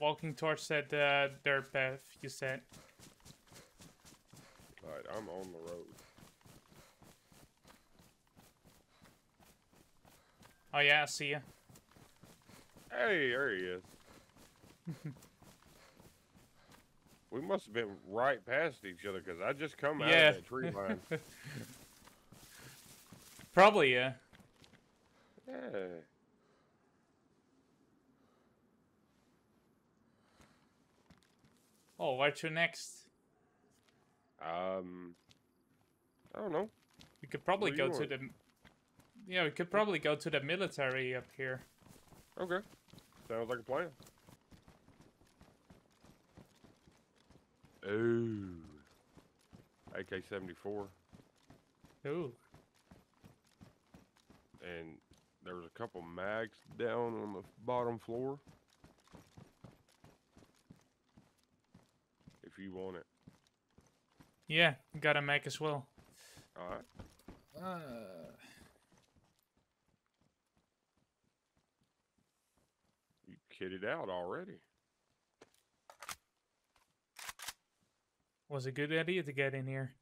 walking towards that uh, dirt path you said. Alright, I'm on the road. Oh yeah, I see you. Hey, there he is. we must have been right past each other because I just come out Yeah. of that tree line. Probably yeah. yeah. Oh, where to next? Um, I don't know. We could probably go to the. Yeah, we could probably go to the military up here. Okay. Sounds like a plan. Ooh. AK 74. Ooh. And there was a couple mags down on the bottom floor. If you want it. Yeah, got a Mac as well. Alright. Uh, You kitted out already. was a good idea to get in here.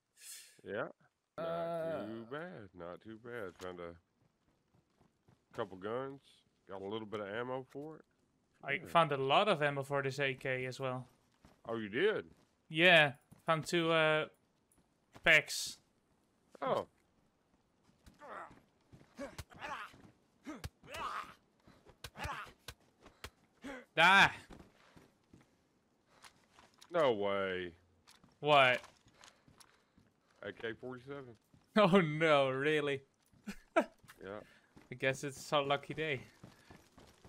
Yeah. Not Uh. too bad. Not too bad. Found a couple guns. Got a little bit of ammo for it. I Yeah. found a lot of ammo for this AK as well. Oh, you did? Yeah, found two uh, packs. Oh. Ah! No way. What? AK 47. Oh no, really? Yeah. I guess it's a lucky day.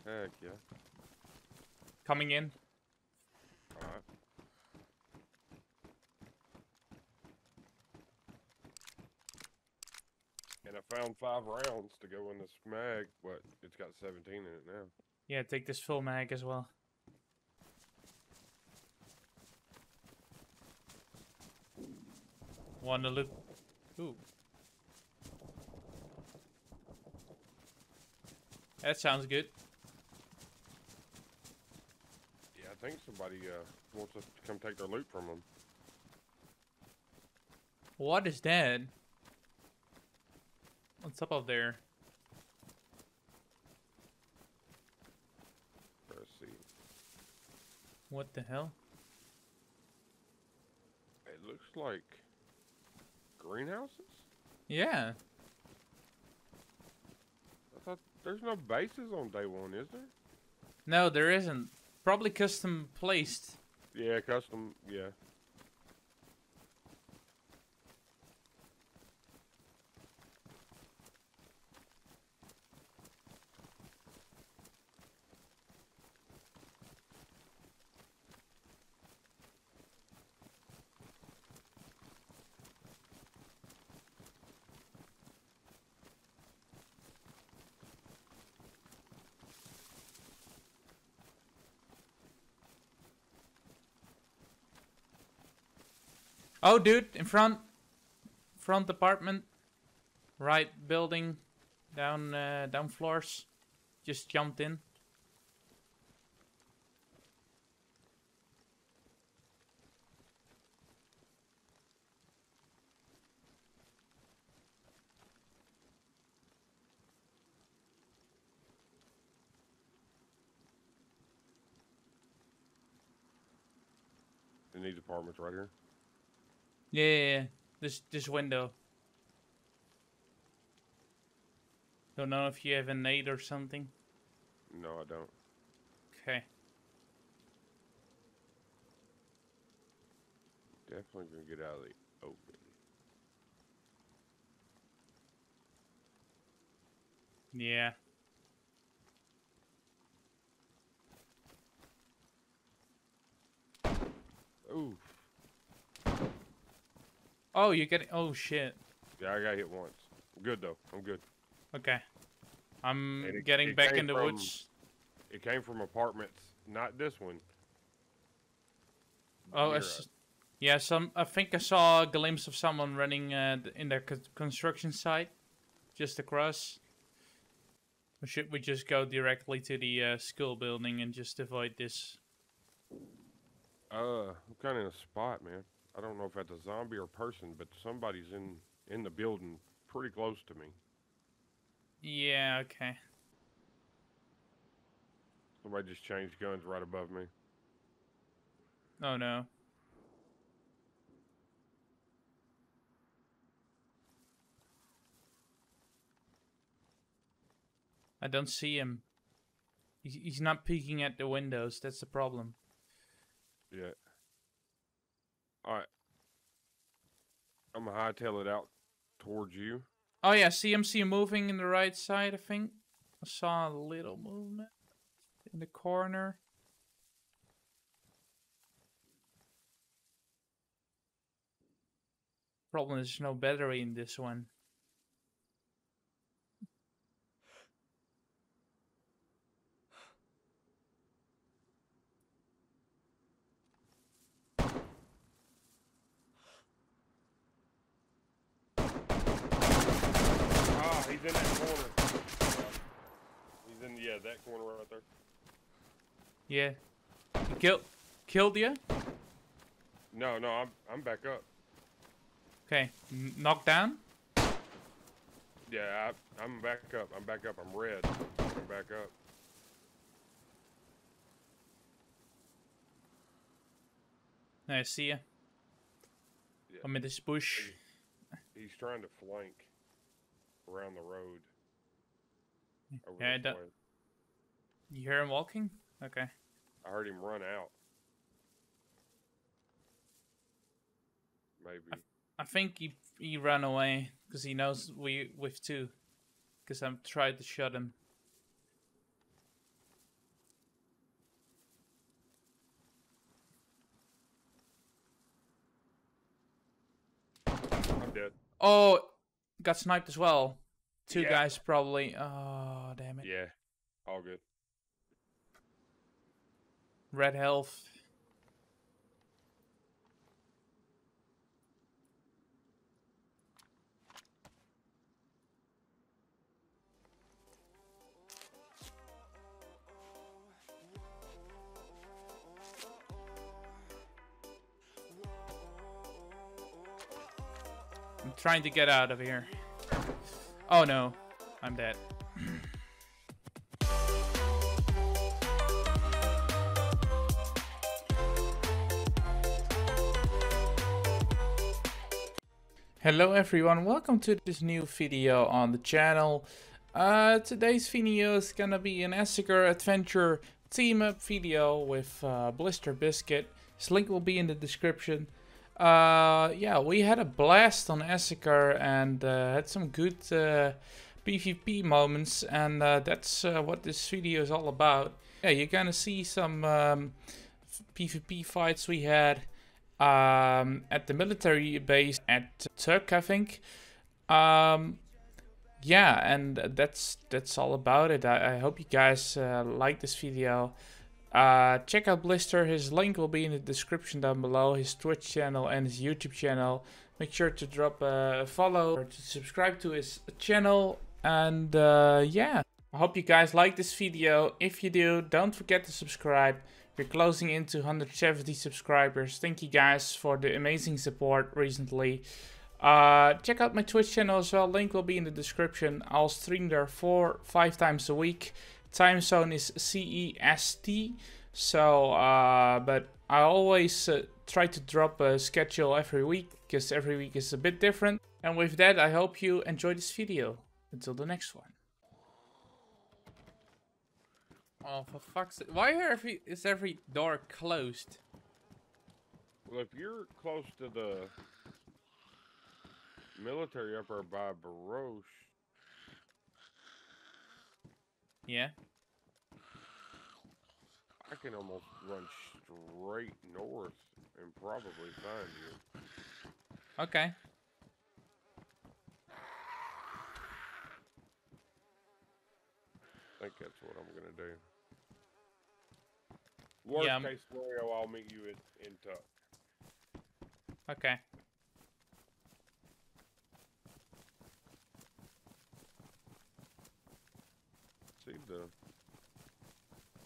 Heck yeah. Coming in. Alright. I found five rounds to go in this mag, but it's got 17 in it now. Yeah, take this full mag as well. Wanna look? Ooh. That sounds good. Yeah, I think somebody uh, wants us to come take their loot from them. What is that? What's up up there? What the hell? It looks like greenhouses? Yeah. I thought there's no bases on day one, is there? No, there isn't. Probably custom placed. Yeah, custom. Yeah. Oh, dude, in front. Front apartment. Right building. Down, uh, down floors. Just jumped in. These apartments right here. Yeah, yeah, yeah. This, this window. Don't know if you have a nade or something. No, I don't. Okay. Definitely gonna get out of the open. Yeah. Oh, you get Oh shit. Yeah, I got hit once. I'm good though. I'm good. Okay. I'm it- getting it back in the from- woods. It came from apartments, not this one. Oh, us. yeah. Some. I think I saw a glimpse of someone running uh, in their co- construction site, just across. Or should we just go directly to the uh, school building and just avoid this Uh, I'm kind of in a spot, man. I don't know if that's a zombie or person, but somebody's in in the building pretty close to me. Yeah, okay. Somebody just changed guns right above me. Oh no. I don't see him. He's, he's not peeking at the windows. That's the problem. Yeah. All right. I'm gonna hightail it out towards you. Oh yeah, him moving in the right side. I think I saw a little movement in the corner. Problem is, no battery in this one. Ah, he's in that corner. Yeah. He's in yeah that corner right there. Yeah. He killed killed you? No, no, I'm I'm back up. Okay. Knocked down? Yeah, I, I'm back up. I'm back up. I'm red. I'm back up. I see you. Yeah. I'm in this bush. He's trying to flank around the road. Yeah, way. You hear him walking? Okay. I heard him run out. Maybe. I think he he ran away because he knows we with two. Because I've tried to shut him. I'm dead. Oh, got sniped as well. Two Yeah. guys probably. Oh, damn it. Yeah. All good. Red health. I'm trying to get out of here. Oh no, I'm dead. Hello everyone, welcome to this new video on the channel. Uh, today's video is gonna be an Esseker adventure team up video with uh, BlisterBizKit. His link will be in the description. Uh, yeah, we had a blast on Esseker and uh, had some good uh, PvP moments and uh, that's uh, what this video is all about. Yeah, you're gonna see some um, PvP fights we had um, at the military base at Turk, I think. Um, yeah, and that's that's all about it. I, I hope you guys uh, like this video. Uh, check out Blister. His link will be in the description down below. His Twitch channel and his YouTube channel. Make sure to drop a follow or to subscribe to his channel. And uh, yeah, I hope you guys like this video. If you do, don't forget to subscribe. We're closing into 170 subscribers. Thank you guys for the amazing support recently. Uh, check out my Twitch channel as well. Link will be in the description. I'll stream there four, five times a week. Time zone is CEST. So, uh, but I always uh, try to drop a schedule every week because every week is a bit different. And with that, I hope you enjoy this video. Until the next one. Oh, for fuck's sake. Why are every, is every door closed? Well, if you're close to the military up there by Baroche, Yeah? I can almost run straight north and probably find you. Okay. I think that's what I'm gonna do. Worst Yeah, case scenario, I'll meet you in, in Tuck. Okay. See the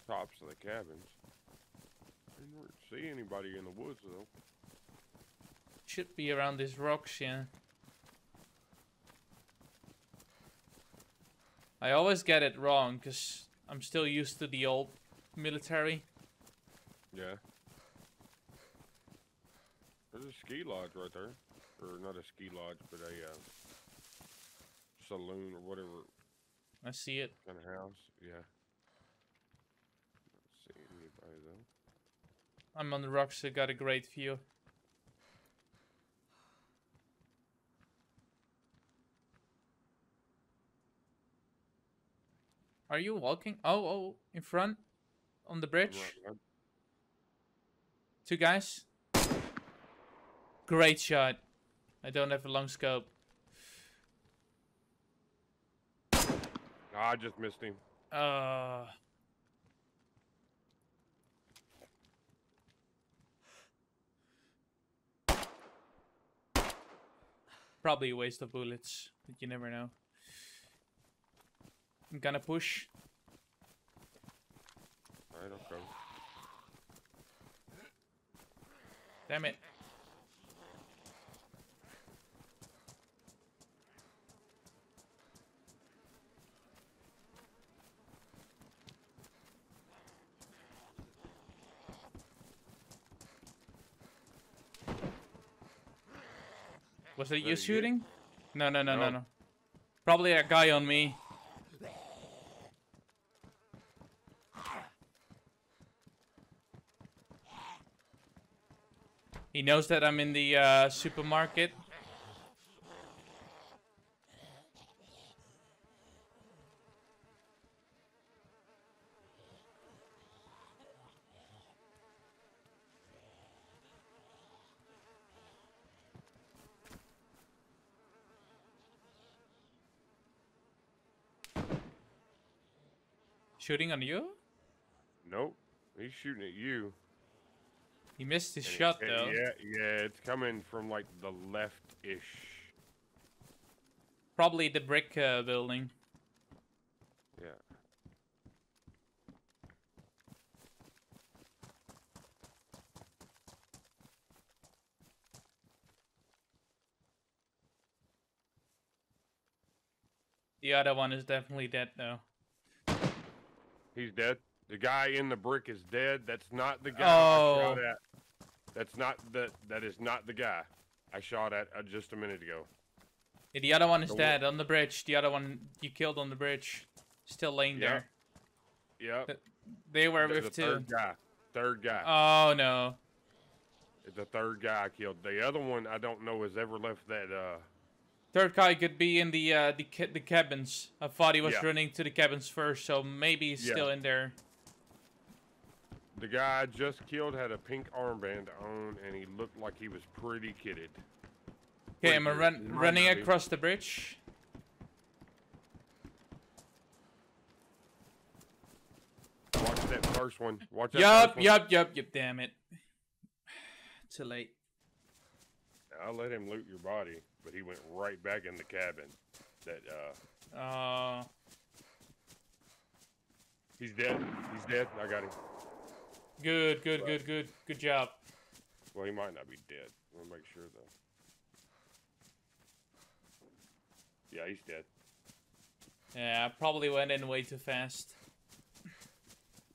tops of the cabins. Didn't see anybody in the woods though. Should be around these rocks, yeah. I always get it wrong, because I'm still used to the old military. Yeah. There's a ski lodge right there. Or not a ski lodge, but a uh, saloon or whatever I see it. kind of house. Yeah. Not seeing anybody though. I'm on the rocks, so got a great view. Are you walking? Oh, oh, in front? On the bridge? Right, right. Two guys? Great shot. I don't have a long scope. I just missed him. Uh. Probably a waste of bullets, but you never know. I'm gonna push. Alright, okay. Damn it. Was it you shooting? No, no, no, No. no. Probably a guy on me. He knows that I'm in the uh, supermarket. Shooting on you? Nope. He's shooting at you. He missed his it- shot and though. Yeah, yeah, it's coming from like the left-ish. Probably the brick uh, building. Yeah. The other one is definitely dead though. He's dead. The guy in the brick is dead. That's not the guy Oh. I shot at. That's not the. That is not the guy I shot at uh, just a minute ago. Yeah, the other one is The dead on the bridge. The other one you killed on the bridge, still laying Yeah. there. Yep. Th- They were with two. third guy. Third guy. Oh no. The third guy I killed. The other one I don't know has ever left that. uh Third guy could be in the uh, the the cabins. I thought he was Yeah. running to the cabins first, so maybe he's Yeah. still in there. The guy I just killed had a pink armband on, and he looked like he was pretty kitted. Okay, I'm run running across the bridge. Watch that first one. Watch that Yup, first one. yup, yup, yup. Damn it. Too late. I'll let him loot your body, but he went right back in the cabin. That uh, Uh, he's dead. He's dead. I got him. Good, good, good, good, good job. Well, he might not be dead. We'll make sure though. Yeah, he's dead. Yeah, I probably went in way too fast.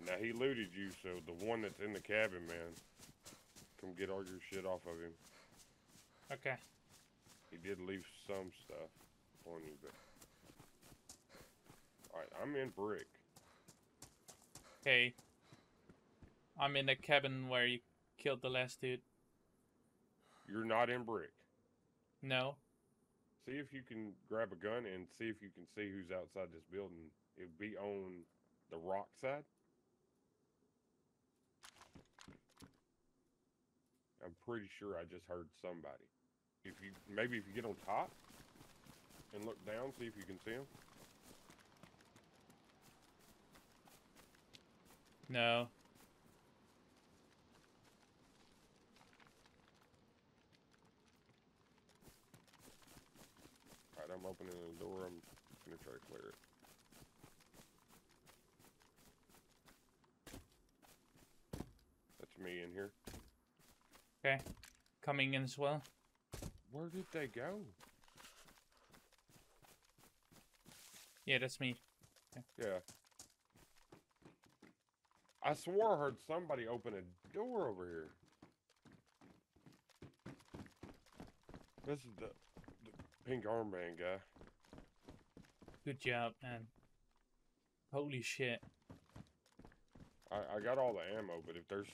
Now he looted you, so the one that's in the cabin, man, come get all your shit off of him. Okay. He did leave some stuff on you, but all right, I'm in brick. Okay. I'm in the cabin where you killed the last dude. You're not in brick. No. See if you can grab a gun and see if you can see who's outside this building. It'd be on the rock side. I'm pretty sure I just heard somebody. If you maybe if you get on top and look down, see if you can see them. No. I'm opening the door. I'm gonna try to clear it. That's me in here. Okay. Coming in as well. Where did they go? Yeah, that's me. Yeah. I swore I heard somebody open a door over here. This is the pink armband guy. Good job, man. Holy shit. I, I got all the ammo, but if there's...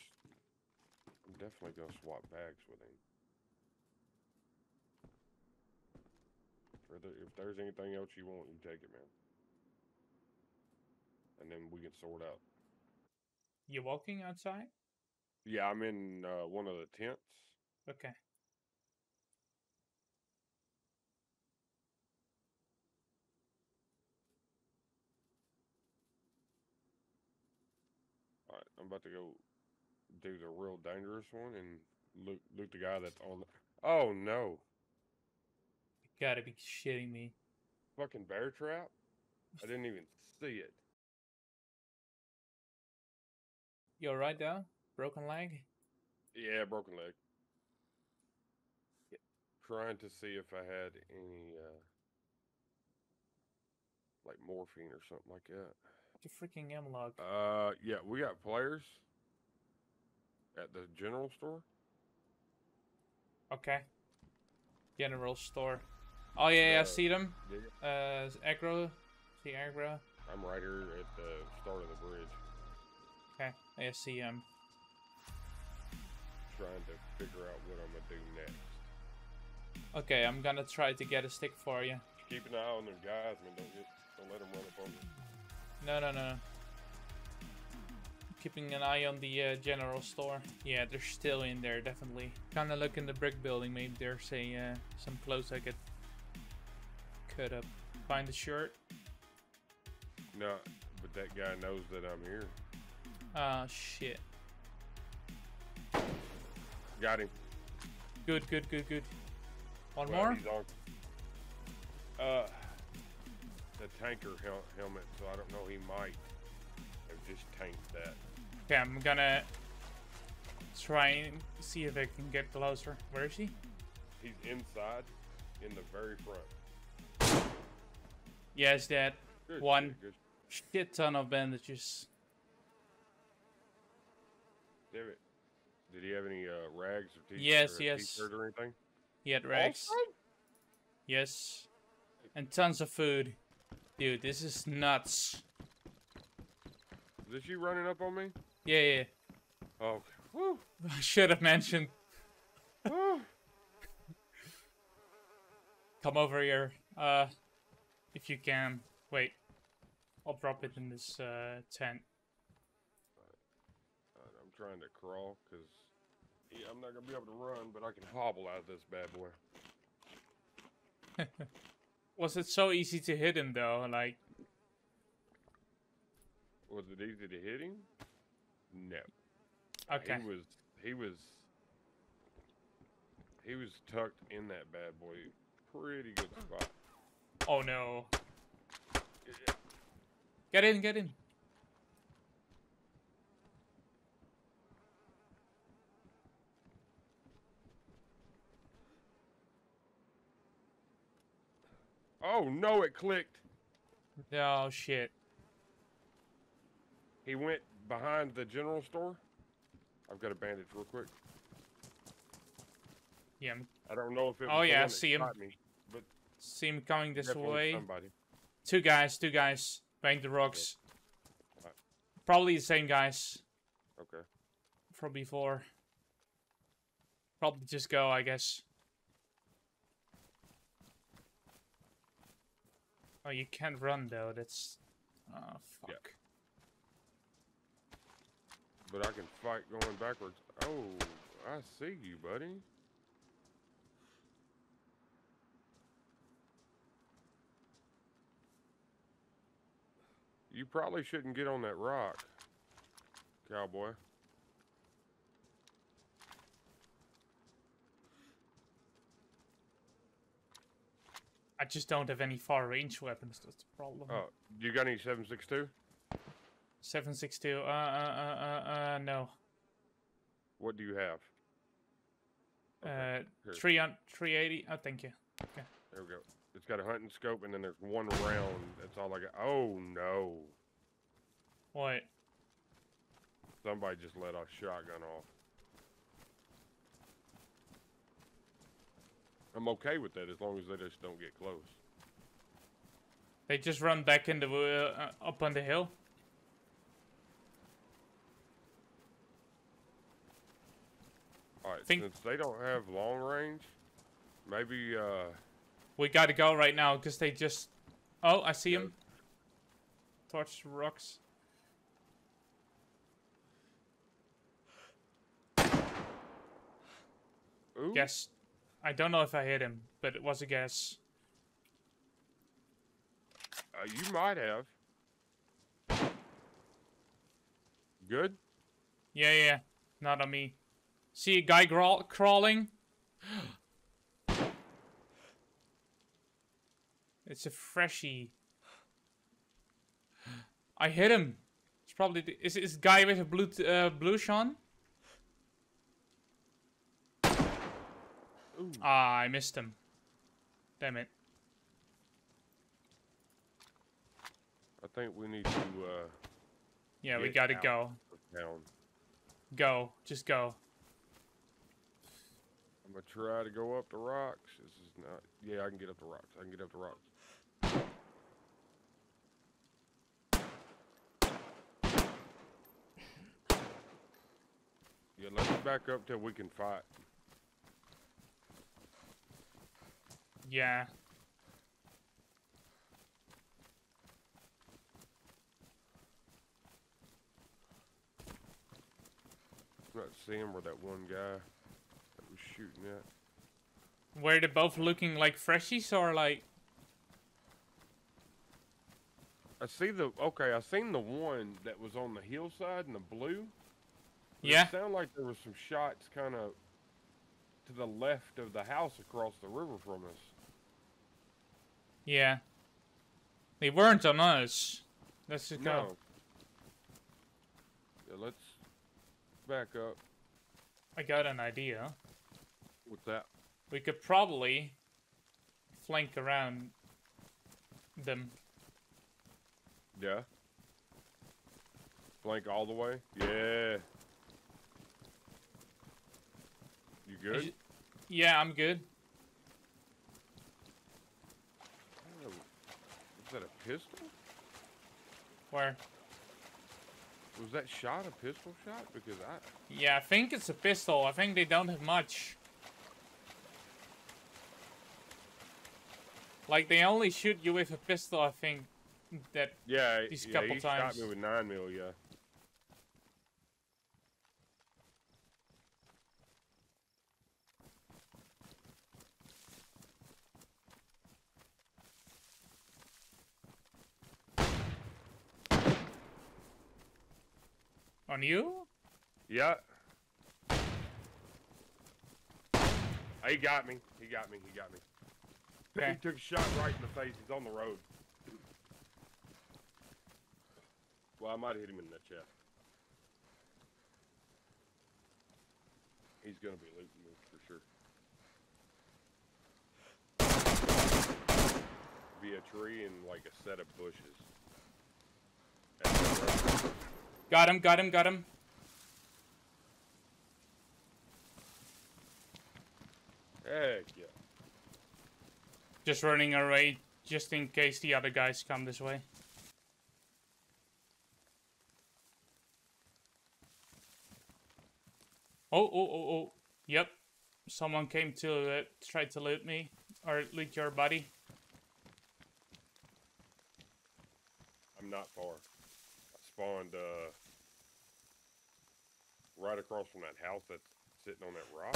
I'm definitely gonna swap bags with him. If, there's anything else you want, you take it, man. And then we can sort out. You walking outside? Yeah, I'm in uh, one of the tents. Okay. About to go do the real dangerous one and look look the guy that's on the. Oh no! You gotta be shitting me. Fucking bear trap! I didn't even see it. You alright though? Broken leg? Yeah, broken leg. Trying to see if I had any uh like morphine or something like that. The freaking M log. Uh, yeah, we got players at the general store. Okay. General store. Oh yeah, yeah, I Uh, see them. Yeah, Uh, aggro. See aggro. I'm right here at the start of the bridge, Okay, I see him. trying to figure out what I'm gonna do next. Okay, I'm gonna try to get a stick for you. Just keep an eye on them guys, man. Don't get, don't let them run up on you. No, no, no. Keeping an eye on the uh, general store. Yeah, they're still in there, definitely. Kinda look in the brick building. Maybe there's a uh, some clothes I could cut up. Find the shirt. No, but that guy knows that I'm here. Ah, shit. Got him. Good, good, good, good. One Well, more? Uh, the tanker hel- helmet. So I don't know. He might have just tanked that. Okay, I'm gonna try and see if I can get closer. Where is he? He's inside, in the very front. Yes, that Good One. shit, Good. shit ton of bandages. Damn it. Did he have any uh, rags or t-shirts? Yes, or a yes. T-shirt or anything? He had rags. Also? Yes. And tons of food. Dude, this is nuts. Is this you running up on me? Yeah, yeah. Oh, I should have mentioned. Come over here. Uh, if you can. Wait. I'll drop it in this uh, tent. I'm trying to crawl because yeah, I'm not gonna be able to run, but I can hobble out of this bad boy. Was it so easy to hit him though? Like, Was it easy to hit him? No. okay. He was he was he was tucked in that bad boy. Pretty good spot. Oh no. Get in, get in. Oh no, it clicked. Oh shit. He went behind the general store. I've got a bandage real quick. Yeah, I'm- I don't know if it oh, was Oh, yeah, I see him. me, but see him coming this way. somebody. Two guys, two guys. bang the rocks. Alright. Probably the same guys Okay. from before. Probably just go, I guess. Oh, you can't run though. That's. Oh fuck. Yeah. But I can fight going backwards. Oh, I see you, buddy. You probably shouldn't get on that rock, cowboy. I just don't have any far range weapons. That's the problem. Oh, do you got any 762? Seven six two. Uh, uh, uh, uh, uh, no. What do you have? Okay, Uh, here. 300, 380. Oh, thank you. Okay. There we go. It's got a hunting scope, and then there's one round. That's all I got. Oh no! What? Somebody just let a shotgun off. I'm okay with that as long as they just don't get close. They just run back in the uh, uh, up on the hill. All right, Think- since they don't have long range, maybe uh, We gotta go right now because they just. Oh, I see him. Torch rocks. ooh, Guess. I don't know if I hit him, but it was a guess. uh, you might have. Good. Yeah, yeah. Not on me. See a guy crawl- crawling? it's a freshie. I hit him. It's probably the, is is guy with a blue uh, blue Sean? Ooh. Ah, I missed him. Damn it. I think we need to uh, Yeah, we gotta go. down. Go. Just go. I'm gonna try to go up the rocks. This is not. Yeah, I can get up the rocks. I can get up the rocks. Yeah, let's back up till we can fight. Yeah. I'm not seeing where that one guy that was shooting at. Were they both looking like freshies or like I see the okay. I seen the one that was on the hillside in the blue. Yeah. It sounded like there was some shots kind of to the left of the house across the river from us. Yeah. They weren't on us. Let's just go. No. Yeah, let's back up. I got an idea. What's that? We could probably flank around them. Yeah. Flank all the way. Yeah. You good? Yeah, I'm good. Oh, Was that a pistol? Where? Was that shot a pistol shot? Because I Yeah, I think it's a pistol. I think they don't have much. Like they only shoot you with a pistol. I think that yeah, These yeah, couple he times. shot me with nine mil. Yeah. You. Yeah. Ah, he got me. He got me. He got me. Okay. He took a shot right in the face. He's on the road. Well, I might hit him in the chest. He's gonna be looting me for sure. Be a tree and like a set of bushes. At the road. Got him. Got him. Got him. Heck yeah. Just running away, just in case the other guys come this way. Oh, oh, oh, oh. Yep. Someone came to uh, try to loot me. Or loot your buddy. I'm not far. I spawned uh, right across from that house that's sitting on that rock.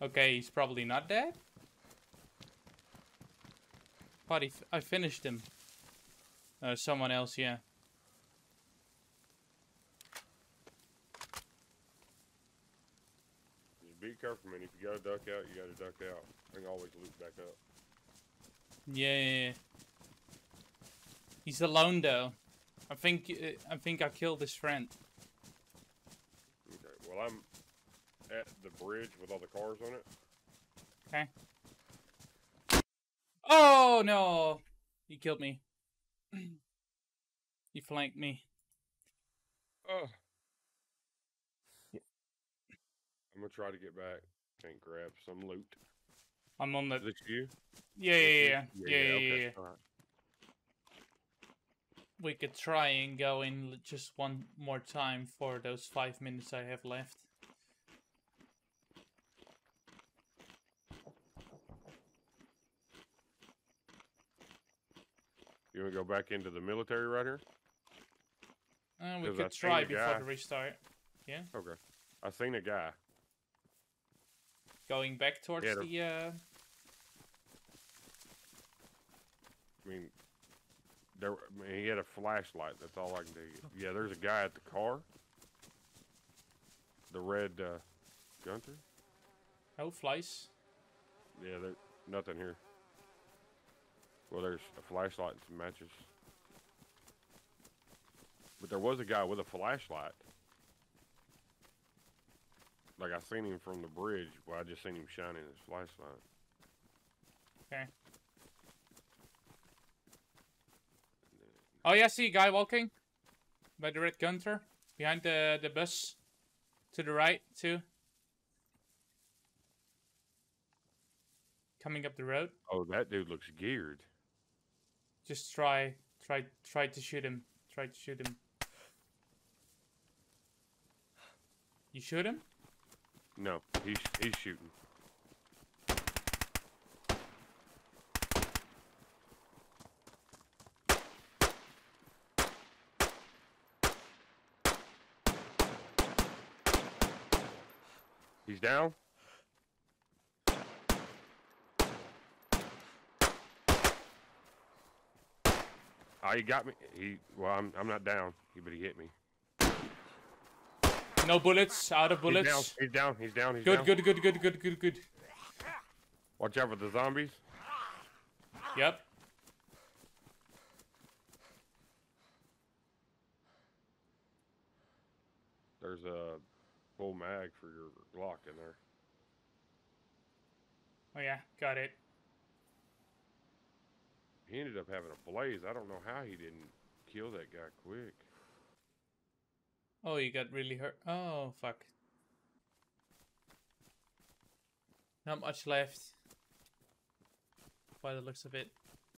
Okay, he's probably not dead. But I finished him. Uh, someone else, yeah. Just be careful, man. If you gotta duck out, you gotta duck out. I can always loop back up. Yeah, yeah, yeah. He's alone though. I think uh, I think I killed his friend. Okay. Well, I'm at the bridge with all the cars on it. Okay. Oh no! He killed me. he flanked me. Oh. I'm gonna try to get back and grab some loot. I'm on the. Is this you? Yeah, This yeah, yeah, yeah, yeah, yeah, okay, yeah. right. We could try and go in just one more time for those five minutes I have left. You wanna go back into the military right here? Uh, we could try before guy. the restart. Yeah. Okay. I seen a guy. Going back towards Yeah, the-. Uh... I mean, there. I mean, he had a flashlight. That's all I can you. Yeah, there's a guy at the car. The red uh, Gunter. Oh, flies. Yeah, there. Nothing here. Well, there's a flashlight and some matches. But there was a guy with a flashlight. Like I seen him from the bridge. Well, I just seen him shining his flashlight. Okay. Oh yeah, I see a guy walking by the red gunter behind the the bus to the right too. Coming up the road. Oh, that dude looks geared. Just try try try to shoot him. Try to shoot him. You shoot him? No, he's he's shooting. He's down. Oh, he got me. He well, I'm I'm not down, but he hit me. No bullets. Out of bullets. He's down. He's down. He's Good, down. good, good, good, good, good, good. Watch out for the zombies. Yep. There's a full mag for your Glock in there. Oh yeah, got it. He ended up having a blaze. I don't know how he didn't kill that guy quick. Oh, you got really hurt. Oh, fuck. Not much left. By the looks of it.